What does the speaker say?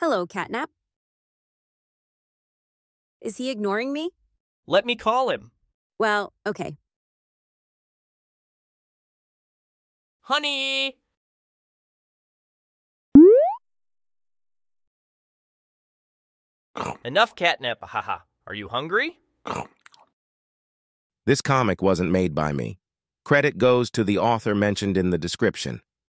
Hello, Catnap. Is he ignoring me? Let me call him. Well, okay. Honey! Enough Catnap. haha. Are you hungry? This comic wasn't made by me. Credit goes to the author mentioned in the description.